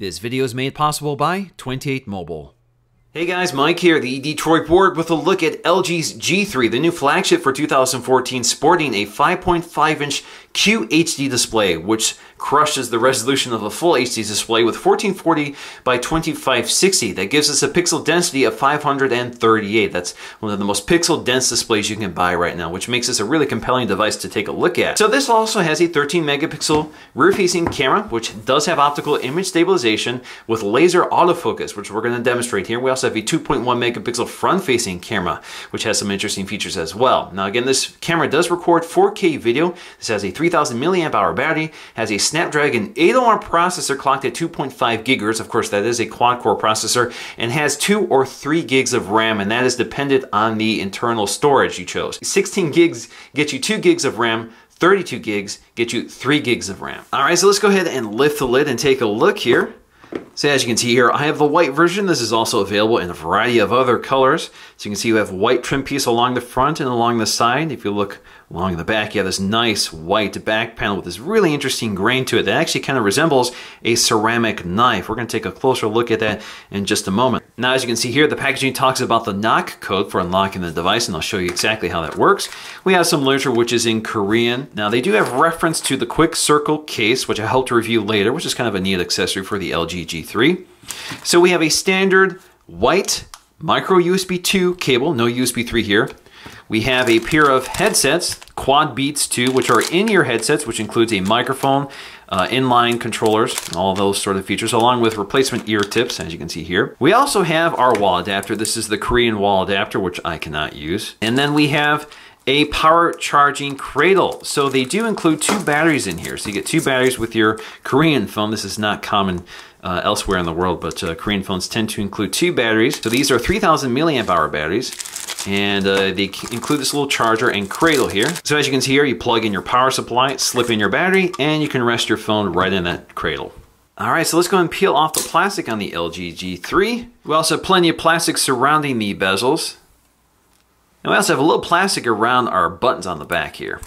This video is made possible by 28 Mobile. Hey guys, Mike here, the DetroitBORG, with a look at LG's G3, the new flagship for 2014, sporting a 5.5 inch QHD display, which crushes the resolution of a full HD display with 1440 by 2560. That gives us a pixel density of 538. That's one of the most pixel dense displays you can buy right now, which makes this a really compelling device to take a look at. So this also has a 13 megapixel rear facing camera, which does have optical image stabilization with laser autofocus, which we're going to demonstrate here. We also have a 2.1 megapixel front facing camera, which has some interesting features as well. Now again, this camera does record 4K video. This has a 3000 milliamp hour battery, has a Snapdragon 801 processor clocked at 2.5 gigahertz. Of course, that is a quad core processor and has two or three gigs of RAM, and that is dependent on the internal storage you chose. 16 gigs get you two gigs of RAM, 32 gigs get you 3 gigs of RAM. All right, so let's go ahead and lift the lid and take a look here. So as you can see here, I have the white version. This is also available in a variety of other colors. So you can see you have white trim piece along the front and along the side. If you look along the back, you have this nice white back panel with this really interesting grain to it that actually kind of resembles a ceramic knife. We're going to take a closer look at that in just a moment. Now, as you can see here, the packaging talks about the knock code for unlocking the device, and I'll show you exactly how that works. We have some literature which is in Korean. Now, they do have reference to the quick circle case, which I hope to review later, which is kind of a neat accessory for the LG G3. So we have a standard white micro USB 2 cable, no USB 3 here. We have a pair of headsets, Quad Beats 2, which are in-ear headsets, which includes a microphone, uh, inline controllers, and all those sort of features, along with replacement ear tips, as you can see here. We also have our wall adapter. This is the Korean wall adapter, which I cannot use. And then we have a power charging cradle. So they do include two batteries in here. So you get two batteries with your Korean phone. This is not common uh, elsewhere in the world, but uh, Korean phones tend to include two batteries. So these are 3000 milliamp hour batteries and uh, they include this little charger and cradle here. So as you can see here, you plug in your power supply, slip in your battery, and you can rest your phone right in that cradle. All right, so let's go and peel off the plastic on the LG G3. We also have plenty of plastic surrounding the bezels. And we also have a little plastic around our buttons on the back here.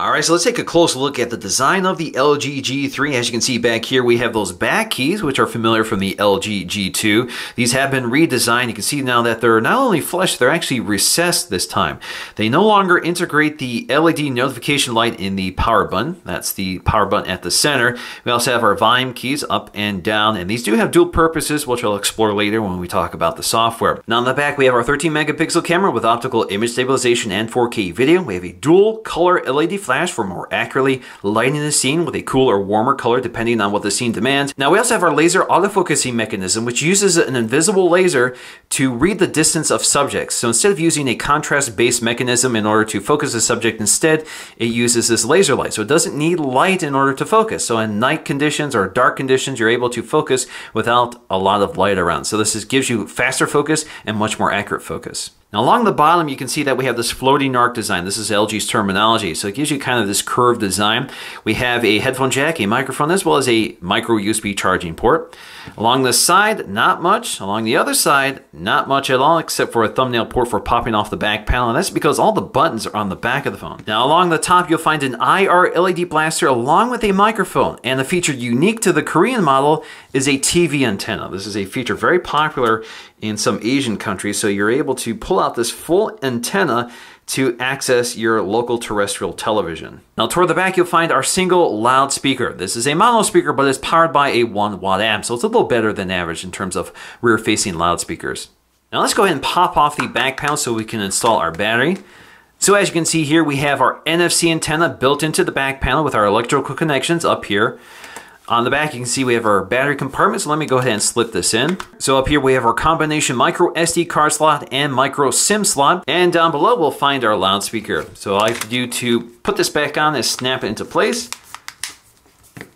All right, so let's take a close look at the design of the LG G3. As you can see back here, we have those back keys, which are familiar from the LG G2. These have been redesigned. You can see now that they're not only flush, they're actually recessed this time. They no longer integrate the LED notification light in the power button. That's the power button at the center. We also have our volume keys up and down, and these do have dual purposes, which I'll explore later when we talk about the software. Now on the back, we have our 13 megapixel camera with optical image stabilization and 4K video. We have a dual color LED flash for more accurately lighting the scene with a cool or warmer color depending on what the scene demands. Now we also have our laser autofocusing mechanism which uses an invisible laser to read the distance of subjects. So instead of using a contrast-based mechanism in order to focus the subject, instead it uses this laser light. So it doesn't need light in order to focus. So in night conditions or dark conditions, you're able to focus without a lot of light around. So this is, gives you faster focus and much more accurate focus. Now along the bottom, you can see that we have this floating arc design. This is LG's terminology. So it gives you kind of this curved design. We have a headphone jack, a microphone, as well as a micro USB charging port. Along the side, not much. Along the other side, not much at all, except for a thumbnail port for popping off the back panel. And that's because all the buttons are on the back of the phone. Now along the top, you'll find an IR LED blaster along with a microphone. And the feature unique to the Korean model is a TV antenna. This is a feature very popular in some Asian countries. So you're able to pull out this full antenna to access your local terrestrial television. Now toward the back you'll find our single loudspeaker. This is a mono speaker but it's powered by a 1 watt amp so it's a little better than average in terms of rear facing loudspeakers. Now let's go ahead and pop off the back panel so we can install our battery. So as you can see here we have our NFC antenna built into the back panel with our electrical connections up here. On the back, you can see we have our battery compartment, so let me go ahead and slip this in. So up here, we have our combination micro SD card slot and micro SIM slot. And down below, we'll find our loudspeaker. So all I have to do to put this back on is snap it into place.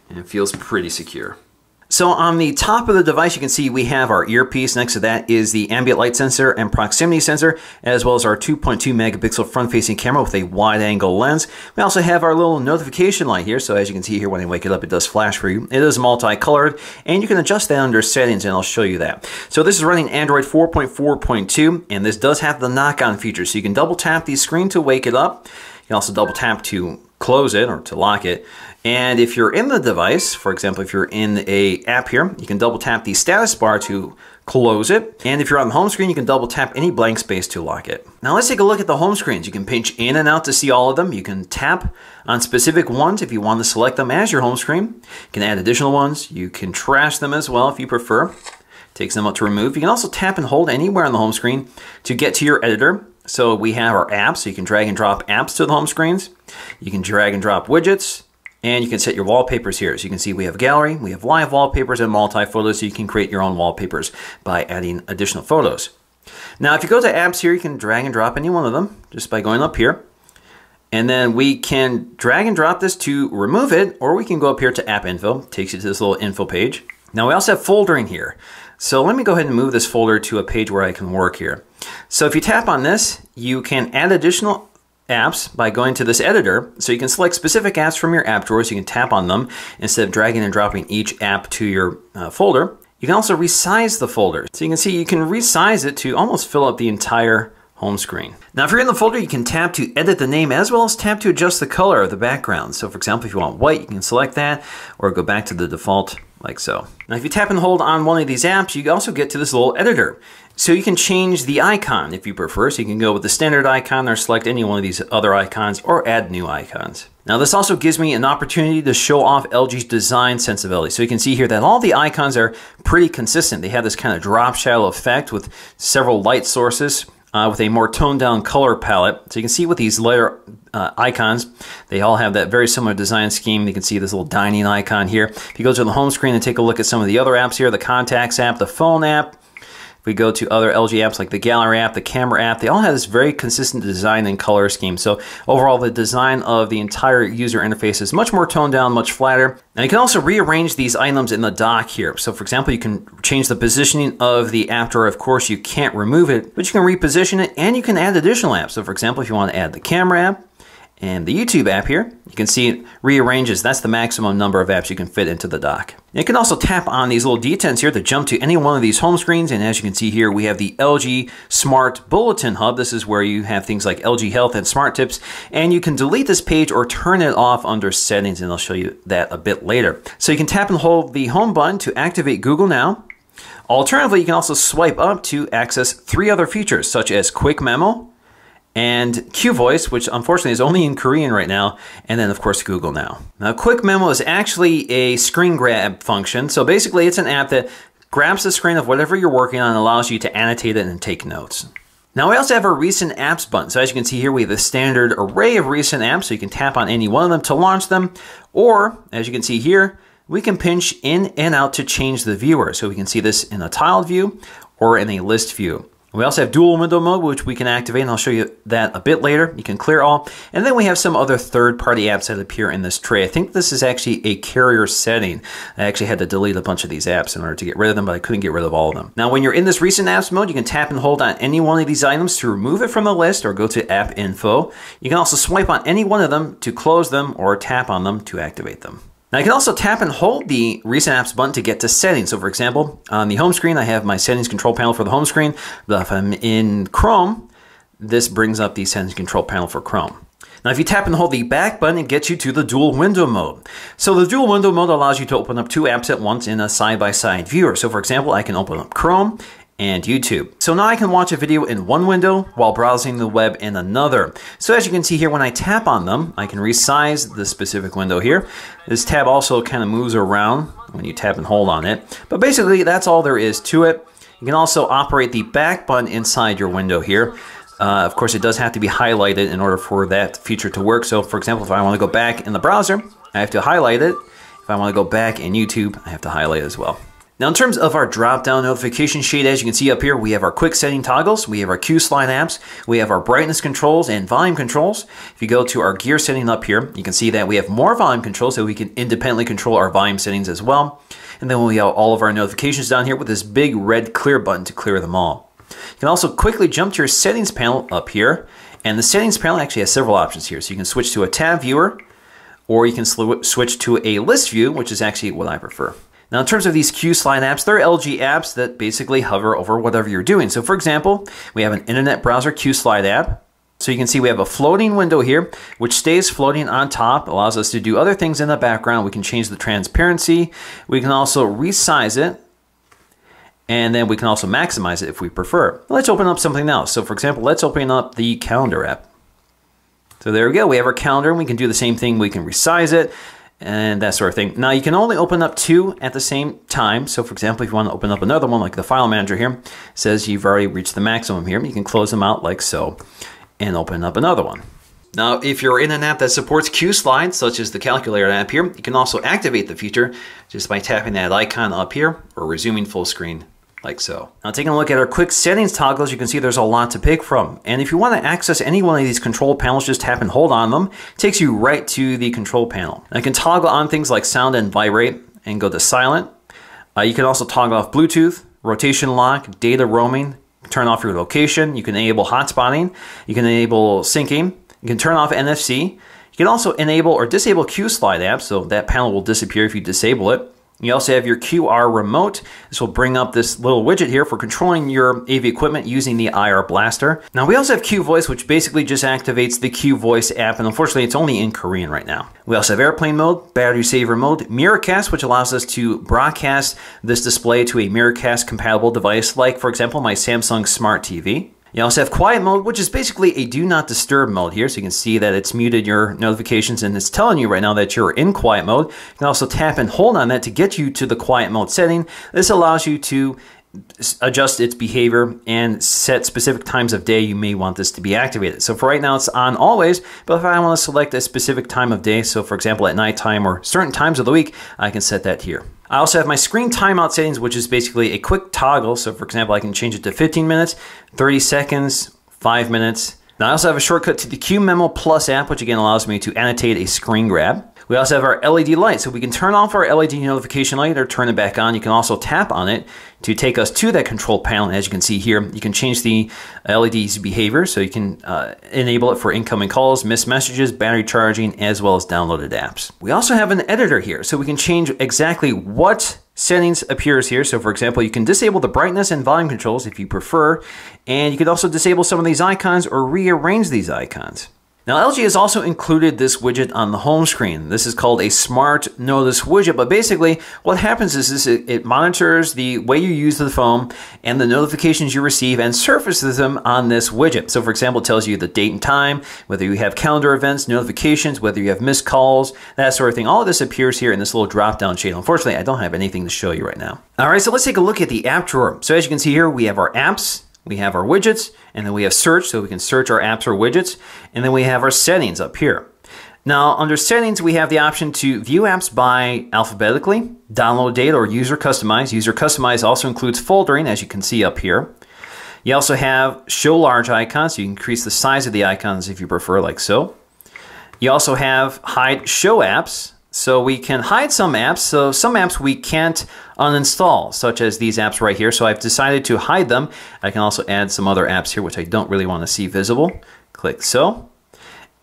And it feels pretty secure. So on the top of the device, you can see we have our earpiece. Next to that is the ambient light sensor and proximity sensor, as well as our 2.2 megapixel front-facing camera with a wide-angle lens. We also have our little notification light here. So as you can see here, when I wake it up, it does flash for you. It is multicolored, and you can adjust that under settings, and I'll show you that. So this is running Android 4.4.2, and this does have the knock-on feature. So you can double tap the screen to wake it up. You can also double tap to close it or to lock it. And if you're in the device, for example, if you're in a app here, you can double tap the status bar to close it. And if you're on the home screen, you can double tap any blank space to lock it. Now let's take a look at the home screens. You can pinch in and out to see all of them. You can tap on specific ones if you want to select them as your home screen. You can add additional ones. You can trash them as well if you prefer. Takes them out to remove. You can also tap and hold anywhere on the home screen to get to your editor. So we have our apps, so you can drag and drop apps to the home screens. You can drag and drop widgets. And you can set your wallpapers here. So you can see we have gallery, we have live wallpapers and multi-photos, so you can create your own wallpapers by adding additional photos. Now, if you go to apps here, you can drag and drop any one of them just by going up here. And then we can drag and drop this to remove it, or we can go up here to app info, takes you to this little info page. Now we also have foldering here. So let me go ahead and move this folder to a page where I can work here. So if you tap on this, you can add additional apps by going to this editor. So you can select specific apps from your app drawers. You can tap on them instead of dragging and dropping each app to your uh, folder. You can also resize the folder. So you can see you can resize it to almost fill up the entire home screen. Now if you're in the folder, you can tap to edit the name as well as tap to adjust the color of the background. So for example, if you want white, you can select that or go back to the default like so. Now if you tap and hold on one of these apps, you also get to this little editor. So you can change the icon if you prefer. So you can go with the standard icon or select any one of these other icons or add new icons. Now this also gives me an opportunity to show off LG's design sensibility. So you can see here that all the icons are pretty consistent. They have this kind of drop shadow effect with several light sources uh, with a more toned down color palette. So you can see with these layer uh, icons, they all have that very similar design scheme. You can see this little dining icon here. If you go to the home screen and take a look at some of the other apps here, the contacts app, the phone app, we go to other LG apps like the Gallery app, the Camera app, they all have this very consistent design and color scheme. So overall, the design of the entire user interface is much more toned down, much flatter. And you can also rearrange these items in the dock here. So for example, you can change the positioning of the app drawer. Of course, you can't remove it, but you can reposition it and you can add additional apps. So for example, if you want to add the Camera app, and the YouTube app here, you can see it rearranges. That's the maximum number of apps you can fit into the dock. You can also tap on these little detents here to jump to any one of these home screens. And as you can see here, we have the LG Smart Bulletin Hub. This is where you have things like LG Health and Smart Tips. And you can delete this page or turn it off under settings. And I'll show you that a bit later. So you can tap and hold the home button to activate Google Now. Alternatively, you can also swipe up to access three other features such as Quick Memo, and Q Voice, which unfortunately is only in Korean right now, and then of course Google Now. Now, Quick Memo is actually a screen grab function. So basically, it's an app that grabs the screen of whatever you're working on and allows you to annotate it and take notes. Now we also have our recent apps button. So as you can see here, we have a standard array of recent apps. So you can tap on any one of them to launch them. Or as you can see here, we can pinch in and out to change the viewer. So we can see this in a tiled view or in a list view. We also have dual window mode, which we can activate, and I'll show you that a bit later. You can clear all. And then we have some other third-party apps that appear in this tray. I think this is actually a carrier setting. I actually had to delete a bunch of these apps in order to get rid of them, but I couldn't get rid of all of them. Now, when you're in this recent apps mode, you can tap and hold on any one of these items to remove it from the list or go to app info. You can also swipe on any one of them to close them or tap on them to activate them. Now I can also tap and hold the Recent Apps button to get to settings. So for example, on the home screen, I have my settings control panel for the home screen. But if I'm in Chrome, this brings up the settings control panel for Chrome. Now, if you tap and hold the back button, it gets you to the dual window mode. So the dual window mode allows you to open up two apps at once in a side-by-side -side viewer. So for example, I can open up Chrome and YouTube. So now I can watch a video in one window while browsing the web in another. So as you can see here, when I tap on them, I can resize the specific window here. This tab also kind of moves around when you tap and hold on it. But basically, that's all there is to it. You can also operate the back button inside your window here. Uh, of course, it does have to be highlighted in order for that feature to work. So for example, if I want to go back in the browser, I have to highlight it. If I want to go back in YouTube, I have to highlight as well. Now in terms of our drop-down notification sheet, as you can see up here, we have our quick setting toggles, we have our Q slide apps, we have our brightness controls and volume controls. If you go to our gear setting up here, you can see that we have more volume controls so we can independently control our volume settings as well. And then we have all of our notifications down here with this big red clear button to clear them all. You can also quickly jump to your settings panel up here. And the settings panel actually has several options here. So you can switch to a tab viewer, or you can switch to a list view, which is actually what I prefer. Now, in terms of these Q Slide apps, they're LG apps that basically hover over whatever you're doing. So, for example, we have an internet browser Q Slide app. So you can see we have a floating window here, which stays floating on top, allows us to do other things in the background. We can change the transparency. We can also resize it. And then we can also maximize it if we prefer. Let's open up something else. So for example, let's open up the calendar app. So there we go. We have our calendar and we can do the same thing. We can resize it and that sort of thing. Now you can only open up two at the same time. So for example, if you want to open up another one like the file manager here, says you've already reached the maximum here. You can close them out like so and open up another one. Now, if you're in an app that supports Q slides, such as the calculator app here, you can also activate the feature just by tapping that icon up here or resuming full screen like so. Now taking a look at our quick settings toggles, you can see there's a lot to pick from. And if you want to access any one of these control panels, just tap and hold on them. It takes you right to the control panel. Now you can toggle on things like sound and vibrate and go to silent. Uh, you can also toggle off Bluetooth, rotation lock, data roaming, turn off your location. You can enable hotspotting. You can enable syncing. You can turn off NFC. You can also enable or disable Q Slide apps, so that panel will disappear if you disable it. You also have your QR remote. This will bring up this little widget here for controlling your AV equipment using the IR Blaster. Now we also have Q Voice, which basically just activates the Q Voice app, and unfortunately it's only in Korean right now. We also have airplane mode, battery saver mode, Miracast, which allows us to broadcast this display to a Miracast compatible device, like for example my Samsung Smart TV. You also have quiet mode, which is basically a do not disturb mode here. So you can see that it's muted your notifications and it's telling you right now that you're in quiet mode. You can also tap and hold on that to get you to the quiet mode setting. This allows you to adjust its behavior and set specific times of day you may want this to be activated. So for right now it's on always, but if I want to select a specific time of day, so for example at nighttime or certain times of the week, I can set that here. I also have my screen timeout settings, which is basically a quick toggle. So for example, I can change it to 15 minutes, 30 seconds, 5 minutes. Now I also have a shortcut to the Q Memo Plus app, which again allows me to annotate a screen grab. We also have our LED light, so we can turn off our LED notification light or turn it back on. You can also tap on it to take us to that control panel. And as you can see here, you can change the LED's behavior, so you can uh, enable it for incoming calls, missed messages, battery charging, as well as downloaded apps. We also have an editor here, so we can change exactly what settings appears here. So for example, you can disable the brightness and volume controls if you prefer, and you could also disable some of these icons or rearrange these icons. Now LG has also included this widget on the home screen. This is called a Smart Notice widget, but basically what happens is this, it, it, monitors the way you use the phone and the notifications you receive and surfaces them on this widget. So for example, it tells you the date and time, whether you have calendar events, notifications, whether you have missed calls, that sort of thing. All of this appears here in this little drop-down shade. Unfortunately, I don't have anything to show you right now. All right, so let's take a look at the app drawer. So as you can see here, we have our apps, we have our widgets, and then we have search, so we can search our apps or widgets, and then we have our settings up here. Now, under settings, we have the option to view apps by alphabetically, download date, or user customize. User customize also includes foldering, as you can see up here. You also have show large icons, you can increase the size of the icons if you prefer, like so. You also have hide show apps, so we can hide some apps. So some apps we can't uninstall, such as these apps right here. So I've decided to hide them. I can also add some other apps here, which I don't really want to see visible. Click so.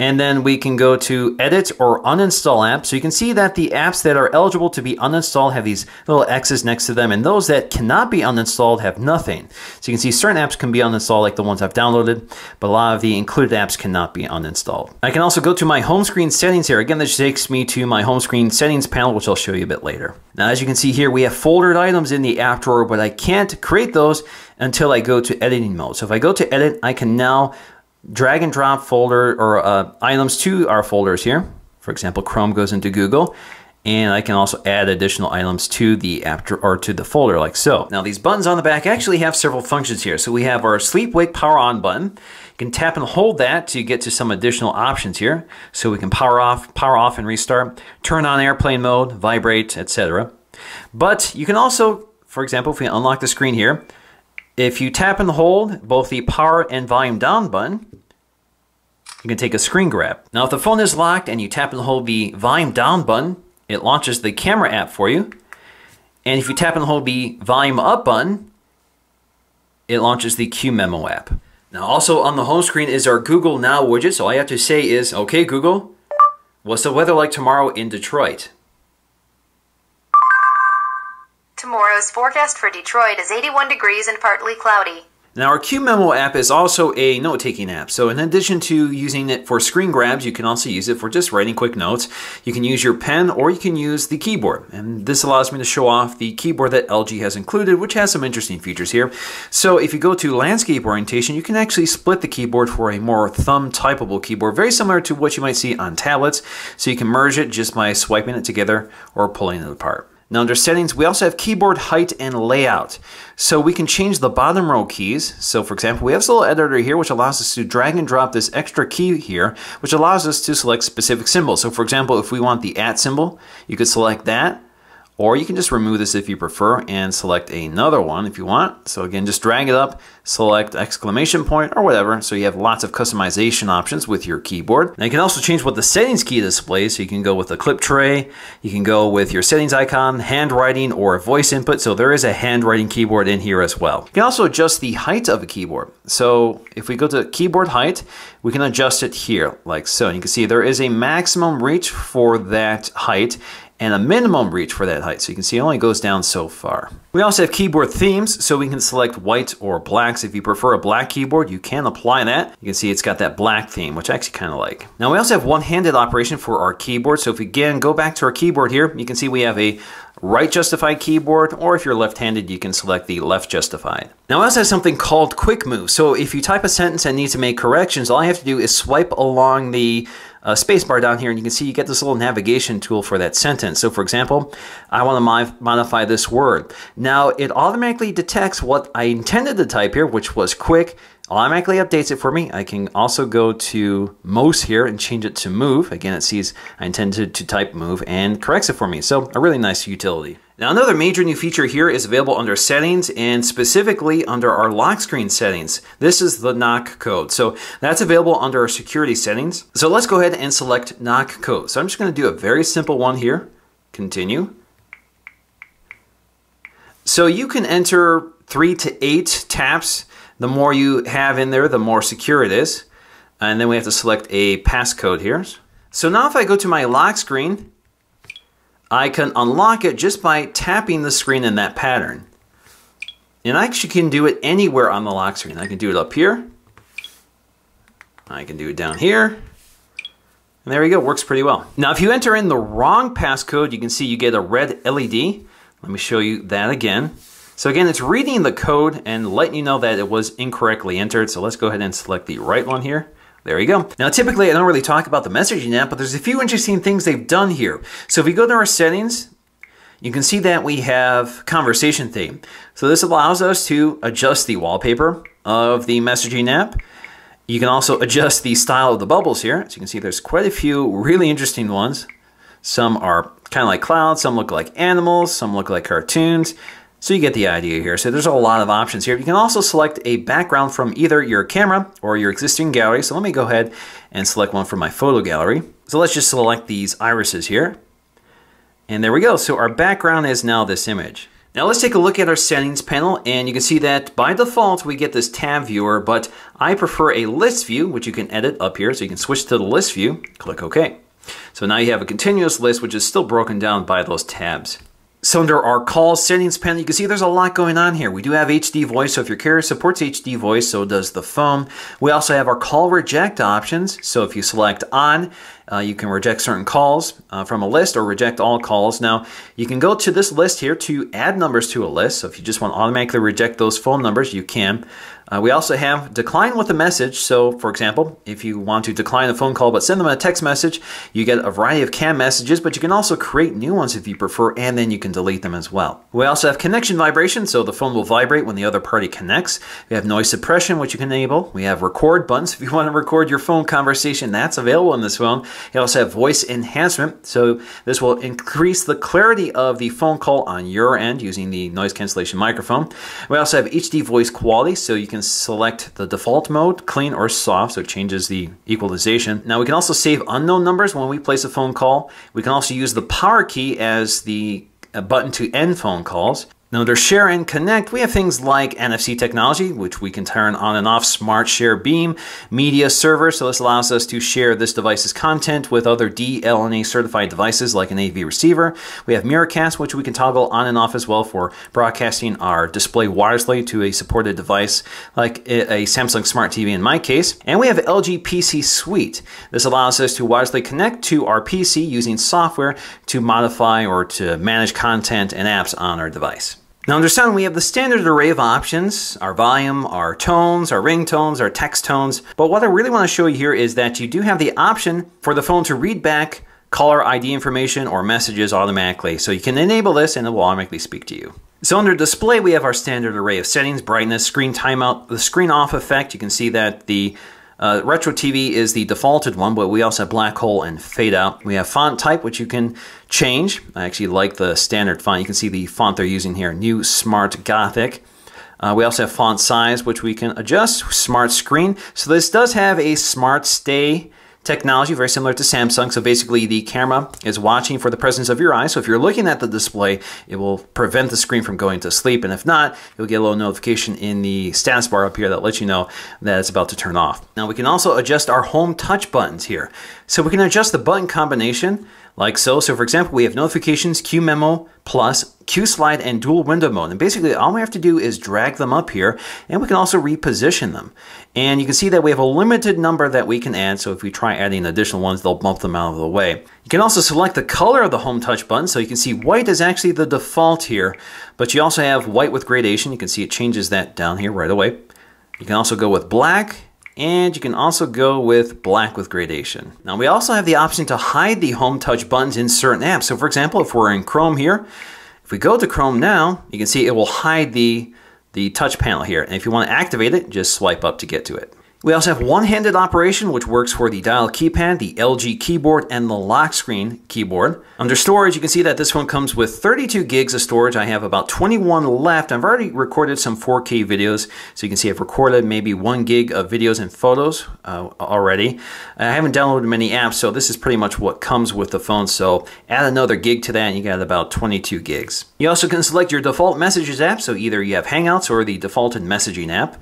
And then we can go to edit or uninstall apps. So you can see that the apps that are eligible to be uninstalled have these little X's next to them. And those that cannot be uninstalled have nothing. So you can see certain apps can be uninstalled like the ones I've downloaded, but a lot of the included apps cannot be uninstalled. I can also go to my home screen settings here. Again, this takes me to my home screen settings panel, which I'll show you a bit later. Now, as you can see here, we have foldered items in the app drawer, but I can't create those until I go to editing mode. So if I go to edit, I can now drag and drop folder or uh, items to our folders here. For example, Chrome goes into Google and I can also add additional items to the app or to the folder like so. Now these buttons on the back actually have several functions here. So we have our sleep wake power on button. You can tap and hold that to get to some additional options here. So we can power off, power off and restart, turn on airplane mode, vibrate, etc. But you can also, for example, if we unlock the screen here, if you tap and hold both the power and volume down button, you can take a screen grab. Now, if the phone is locked and you tap and hold the volume down button, it launches the camera app for you. And if you tap and hold the volume up button, it launches the Q Memo app. Now, also on the home screen is our Google Now widget. So all you have to say is, okay, Google, what's the weather like tomorrow in Detroit? Tomorrow's forecast for Detroit is 81 degrees and partly cloudy. Now our QMemo app is also a note-taking app. So in addition to using it for screen grabs, you can also use it for just writing quick notes. You can use your pen or you can use the keyboard. And this allows me to show off the keyboard that LG has included, which has some interesting features here. So if you go to landscape orientation, you can actually split the keyboard for a more thumb typable keyboard, very similar to what you might see on tablets. So you can merge it just by swiping it together or pulling it apart. Now under settings, we also have keyboard height and layout. So we can change the bottom row keys. So for example, we have this little editor here which allows us to drag and drop this extra key here, which allows us to select specific symbols. So for example, if we want the at symbol, you could select that. Or you can just remove this if you prefer and select another one if you want. So again, just drag it up, select exclamation point or whatever. So you have lots of customization options with your keyboard. Now you can also change what the settings key displays. So you can go with the clip tray, you can go with your settings icon, handwriting, or voice input. So there is a handwriting keyboard in here as well. You can also adjust the height of a keyboard. So if we go to keyboard height, we can adjust it here like so. And you can see there is a maximum reach for that height and a minimum reach for that height. So you can see it only goes down so far. We also have keyboard themes, so we can select white or blacks. If you prefer a black keyboard, you can apply that. You can see it's got that black theme, which I actually kind of like. Now we also have one-handed operation for our keyboard. So if we again go back to our keyboard here, you can see we have a right justified keyboard, or if you're left-handed, you can select the left justified. Now I also have something called quick move. So if you type a sentence and need to make corrections, all I have to do is swipe along the uh, spacebar down here, and you can see you get this little navigation tool for that sentence. So for example, I want to modify this word. Now it automatically detects what I intended to type here, which was quick, automatically updates it for me. I can also go to most here and change it to move. Again, it sees I intended to type move and corrects it for me. So a really nice utility. Now another major new feature here is available under settings and specifically under our lock screen settings. This is the knock code. So that's available under our security settings. So let's go ahead and select knock code. So I'm just gonna do a very simple one here. Continue. So you can enter three to eight taps the more you have in there, the more secure it is. And then we have to select a passcode here. So now if I go to my lock screen, I can unlock it just by tapping the screen in that pattern. And I actually can do it anywhere on the lock screen. I can do it up here. I can do it down here. And there we go, works pretty well. Now if you enter in the wrong passcode, you can see you get a red LED. Let me show you that again. So again, it's reading the code and letting you know that it was incorrectly entered. So let's go ahead and select the right one here. There you go. Now, typically, I don't really talk about the messaging app, but there's a few interesting things they've done here. So if we go to our settings, you can see that we have conversation theme. So this allows us to adjust the wallpaper of the messaging app. You can also adjust the style of the bubbles here. So you can see there's quite a few really interesting ones. Some are kind of like clouds, some look like animals, some look like cartoons. So you get the idea here. So there's a lot of options here. You can also select a background from either your camera or your existing gallery. So let me go ahead and select one from my photo gallery. So let's just select these irises here. And there we go. So our background is now this image. Now let's take a look at our settings panel and you can see that by default we get this tab viewer but I prefer a list view which you can edit up here so you can switch to the list view, click OK. So now you have a continuous list which is still broken down by those tabs. So under our call settings panel, you can see there's a lot going on here. We do have HD voice, so if your carrier supports HD voice, so does the phone. We also have our call reject options. So if you select on, uh, you can reject certain calls uh, from a list or reject all calls. Now, you can go to this list here to add numbers to a list. So if you just want to automatically reject those phone numbers, you can. Uh, we also have decline with a message. So, for example, if you want to decline a phone call but send them a text message, you get a variety of cam messages, but you can also create new ones if you prefer, and then you can delete them as well. We also have connection vibration, so the phone will vibrate when the other party connects. We have noise suppression, which you can enable. We have record buttons. If you want to record your phone conversation, that's available in this phone. You also have voice enhancement, so this will increase the clarity of the phone call on your end using the noise cancellation microphone. We also have HD voice quality, so you can select the default mode, clean or soft, so it changes the equalization. Now we can also save unknown numbers when we place a phone call. We can also use the power key as the uh, button to end phone calls. Now under Share and Connect, we have things like NFC technology, which we can turn on and off, Smart Share Beam, Media Server, so this allows us to share this device's content with other DLNA certified devices like an AV receiver. We have Miracast, which we can toggle on and off as well for broadcasting our display wirelessly to a supported device like a Samsung Smart TV in my case. And we have LG PC Suite. This allows us to wirelessly connect to our PC using software to modify or to manage content and apps on our device. Now under sound, we have the standard array of options, our volume, our tones, our ringtones, our text tones. But what I really want to show you here is that you do have the option for the phone to read back caller ID information or messages automatically. So you can enable this and it will automatically speak to you. So under display, we have our standard array of settings, brightness, screen timeout, the screen off effect. You can see that the uh, Retro TV is the defaulted one, but we also have black hole and fade out. We have font type, which you can change. I actually like the standard font. You can see the font they're using here, New Smart Gothic. Uh, we also have font size, which we can adjust. Smart screen. So this does have a smart stay technology, very similar to Samsung. So basically the camera is watching for the presence of your eye. So if you're looking at the display, it will prevent the screen from going to sleep. And if not, you'll get a little notification in the status bar up here that lets you know that it's about to turn off. Now we can also adjust our home touch buttons here. So we can adjust the button combination like so. So for example, we have notifications, Q memo, plus Q slide and dual window mode. And basically all we have to do is drag them up here and we can also reposition them. And you can see that we have a limited number that we can add. So if we try adding additional ones, they'll bump them out of the way. You can also select the color of the home touch button. So you can see white is actually the default here, but you also have white with gradation. You can see it changes that down here right away. You can also go with black and you can also go with black with gradation. Now we also have the option to hide the home touch buttons in certain apps. So for example, if we're in Chrome here, if we go to Chrome now, you can see it will hide the, the touch panel here. And if you want to activate it, just swipe up to get to it. We also have one-handed operation, which works for the dial keypad, the LG keyboard, and the lock screen keyboard. Under storage, you can see that this one comes with 32 gigs of storage. I have about 21 left. I've already recorded some 4K videos, so you can see I've recorded maybe one gig of videos and photos uh, already. I haven't downloaded many apps, so this is pretty much what comes with the phone. So add another gig to that, and you got about 22 gigs. You also can select your default messages app, so either you have Hangouts or the defaulted messaging app.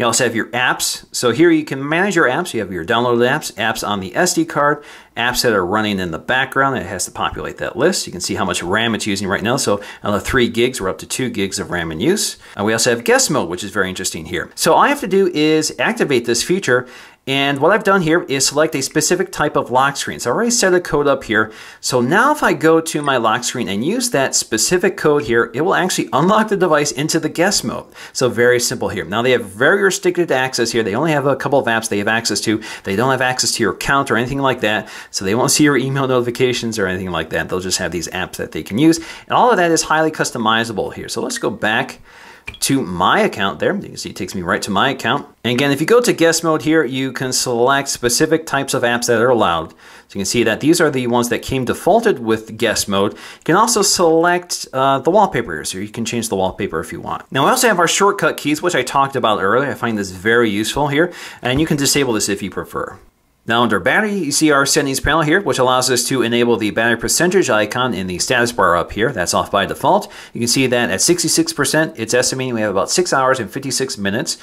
You also have your apps. So here you can manage your apps. You have your downloaded apps, apps on the SD card, apps that are running in the background. It has to populate that list. You can see how much RAM it's using right now. So on the three gigs, we're up to two gigs of RAM in use. And we also have guest mode, which is very interesting here. So all I have to do is activate this feature and what I've done here is select a specific type of lock screen. So I already set a code up here. So now if I go to my lock screen and use that specific code here, it will actually unlock the device into the guest mode. So very simple here. Now they have very restricted access here. They only have a couple of apps they have access to. They don't have access to your account or anything like that. So they won't see your email notifications or anything like that. They'll just have these apps that they can use. And all of that is highly customizable here. So let's go back to my account there. You can see it takes me right to my account. And again, if you go to guest mode here, you can select specific types of apps that are allowed. So you can see that these are the ones that came defaulted with guest mode. You can also select uh, the wallpaper here, so you can change the wallpaper if you want. Now we also have our shortcut keys, which I talked about earlier. I find this very useful here, and you can disable this if you prefer. Now under battery, you see our settings panel here, which allows us to enable the battery percentage icon in the status bar up here. That's off by default. You can see that at 66%, it's estimating we have about 6 hours and 56 minutes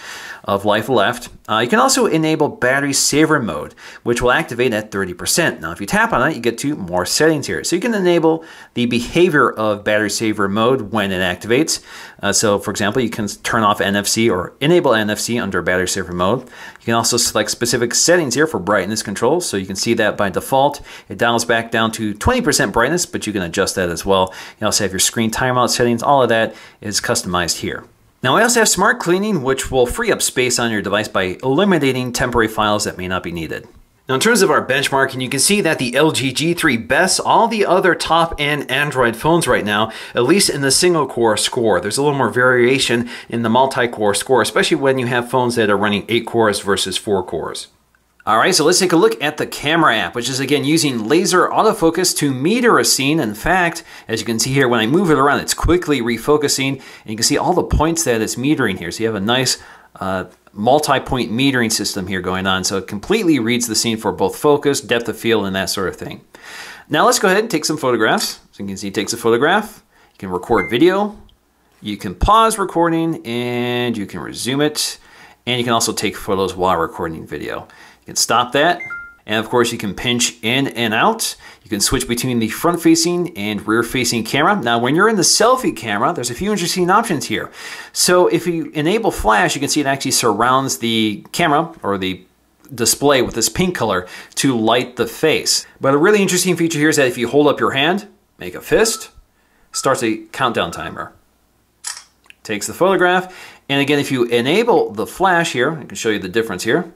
of life left. Uh, you can also enable battery saver mode, which will activate at 30%. Now if you tap on it, you get to more settings here. So you can enable the behavior of battery saver mode when it activates. Uh, so for example, you can turn off NFC or enable NFC under battery saver mode. You can also select specific settings here for brightness control. So you can see that by default, it dials back down to 20% brightness, but you can adjust that as well. You also have your screen timeout settings. All of that is customized here. Now I also have smart cleaning, which will free up space on your device by eliminating temporary files that may not be needed. Now in terms of our benchmarking, you can see that the LG G3 bests all the other top-end Android phones right now, at least in the single-core score. There's a little more variation in the multi-core score, especially when you have phones that are running 8 cores versus 4 cores. All right, so let's take a look at the camera app, which is again using laser autofocus to meter a scene. In fact, as you can see here, when I move it around, it's quickly refocusing, and you can see all the points that it's metering here. So you have a nice uh, multi-point metering system here going on. So it completely reads the scene for both focus, depth of field, and that sort of thing. Now let's go ahead and take some photographs. So you can see it takes a photograph. You can record video. You can pause recording and you can resume it. And you can also take photos while recording video. You can stop that. And of course you can pinch in and out. You can switch between the front facing and rear facing camera. Now when you're in the selfie camera, there's a few interesting options here. So if you enable flash, you can see it actually surrounds the camera or the display with this pink color to light the face. But a really interesting feature here is that if you hold up your hand, make a fist, starts a countdown timer. Takes the photograph, and again, if you enable the flash here, I can show you the difference here.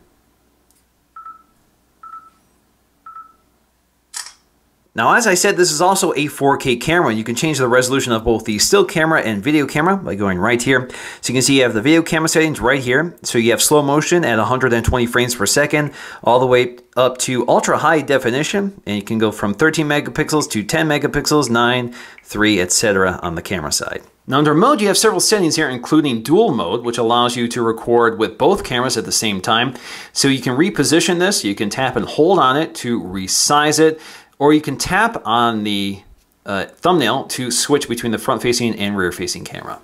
Now, as I said, this is also a 4K camera. You can change the resolution of both the still camera and video camera by going right here. So you can see you have the video camera settings right here. So you have slow motion at 120 frames per second, all the way up to ultra high definition. And you can go from 13 megapixels to 10 megapixels, 9, 3, etc. on the camera side. Now under mode, you have several settings here, including dual mode, which allows you to record with both cameras at the same time. So you can reposition this, you can tap and hold on it to resize it, or you can tap on the uh, thumbnail to switch between the front-facing and rear-facing camera.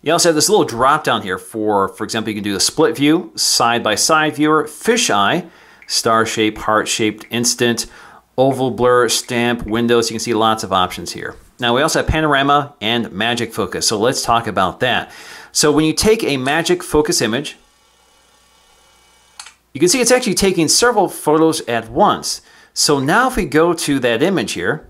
You also have this little drop down here for, for example, you can do the split view, side-by-side -side viewer, fisheye, star shape, heart shaped, instant, oval blur, stamp, windows. You can see lots of options here. Now we also have panorama and magic focus. So let's talk about that. So when you take a magic focus image, you can see it's actually taking several photos at once. So now if we go to that image here,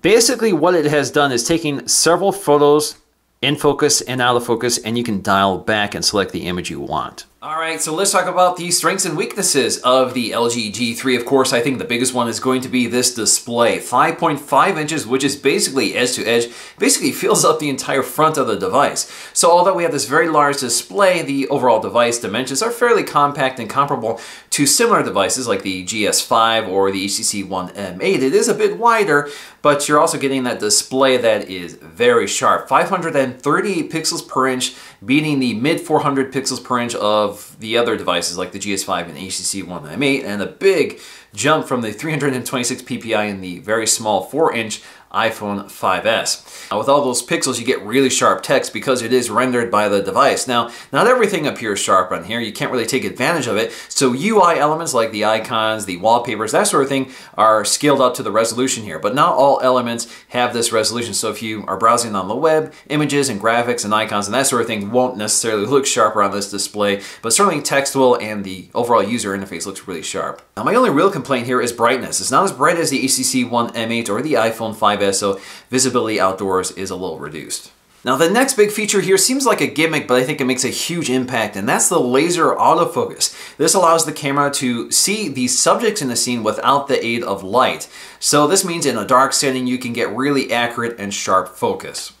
basically what it has done is taking several photos in focus and out of focus and you can dial back and select the image you want. All right, so let's talk about the strengths and weaknesses of the LG G3. Of course, I think the biggest one is going to be this display. 5.5 inches, which is basically edge to edge, basically fills up the entire front of the device. So although we have this very large display, the overall device dimensions are fairly compact and comparable to similar devices like the GS5 or the HTC One M8. It is a bit wider, but you're also getting that display that is very sharp. 538 pixels per inch, beating the mid 400 pixels per inch of the other devices like the GS5 and HTC One M8, and a big jump from the 326 ppi in the very small 4-inch iPhone 5S. Now with all those pixels you get really sharp text because it is rendered by the device. Now not everything appears sharp on here, you can't really take advantage of it, so UI elements like the icons, the wallpapers, that sort of thing are scaled up to the resolution here, but not all elements have this resolution, so if you are browsing on the web, images and graphics and icons and that sort of thing won't necessarily look sharper on this display, but certainly text will and the overall user interface looks really sharp. Now my only real complaint here is brightness. It's not as bright as the HTC One M8 or the iPhone 5 so visibility outdoors is a little reduced. Now the next big feature here seems like a gimmick, but I think it makes a huge impact, and that's the laser autofocus. This allows the camera to see the subjects in the scene without the aid of light. So this means in a dark setting you can get really accurate and sharp focus.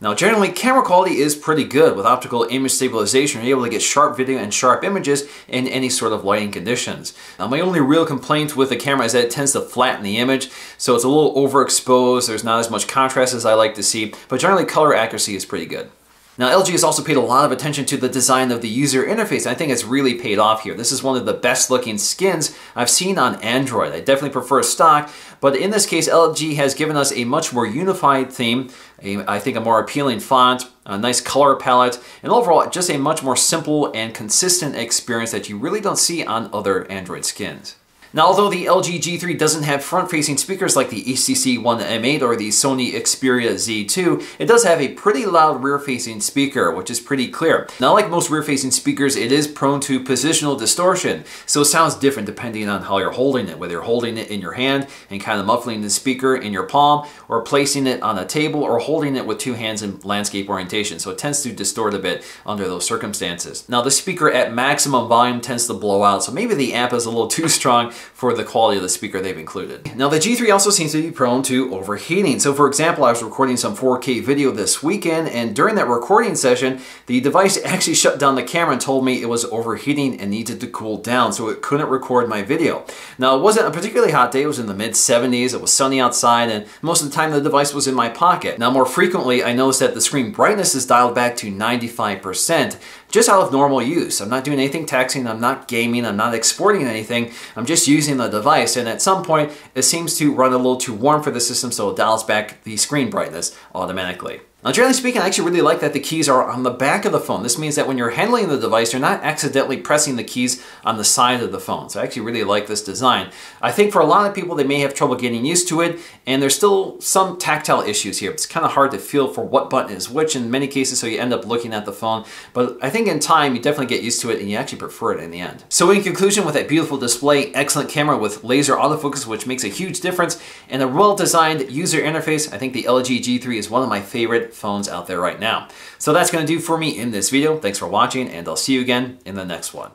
Now generally camera quality is pretty good with optical image stabilization. You're able to get sharp video and sharp images in any sort of lighting conditions. Now my only real complaint with the camera is that it tends to flatten the image so it's a little overexposed. There's not as much contrast as I like to see but generally color accuracy is pretty good. Now LG has also paid a lot of attention to the design of the user interface. I think it's really paid off here. This is one of the best looking skins I've seen on Android. I definitely prefer stock, but in this case LG has given us a much more unified theme, a, I think a more appealing font, a nice color palette, and overall just a much more simple and consistent experience that you really don't see on other Android skins. Now, although the LG G3 doesn't have front-facing speakers like the HTC One M8 or the Sony Xperia Z2, it does have a pretty loud rear-facing speaker, which is pretty clear. Now, like most rear-facing speakers, it is prone to positional distortion, so it sounds different depending on how you're holding it, whether you're holding it in your hand and kind of muffling the speaker in your palm, or placing it on a table, or holding it with two hands in landscape orientation, so it tends to distort a bit under those circumstances. Now, the speaker at maximum volume tends to blow out, so maybe the amp is a little too strong for the quality of the speaker they've included. Now the G3 also seems to be prone to overheating. So for example, I was recording some 4K video this weekend and during that recording session, the device actually shut down the camera and told me it was overheating and needed to cool down so it couldn't record my video. Now it wasn't a particularly hot day, it was in the mid 70s, it was sunny outside and most of the time the device was in my pocket. Now more frequently I noticed that the screen brightness is dialed back to 95%. Just out of normal use. I'm not doing anything texting, I'm not gaming, I'm not exporting anything. I'm just using the device and at some point it seems to run a little too warm for the system so it dials back the screen brightness automatically. Now, generally speaking, I actually really like that the keys are on the back of the phone. This means that when you're handling the device, you're not accidentally pressing the keys on the side of the phone. So I actually really like this design. I think for a lot of people, they may have trouble getting used to it, and there's still some tactile issues here. It's kind of hard to feel for what button is which in many cases, so you end up looking at the phone. But I think in time, you definitely get used to it, and you actually prefer it in the end. So in conclusion, with that beautiful display, excellent camera with laser autofocus, which makes a huge difference, and a well-designed user interface, I think the LG G3 is one of my favorite phones out there right now. So that's going to do for me in this video. Thanks for watching and I'll see you again in the next one.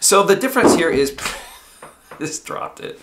So the difference here is, this dropped it.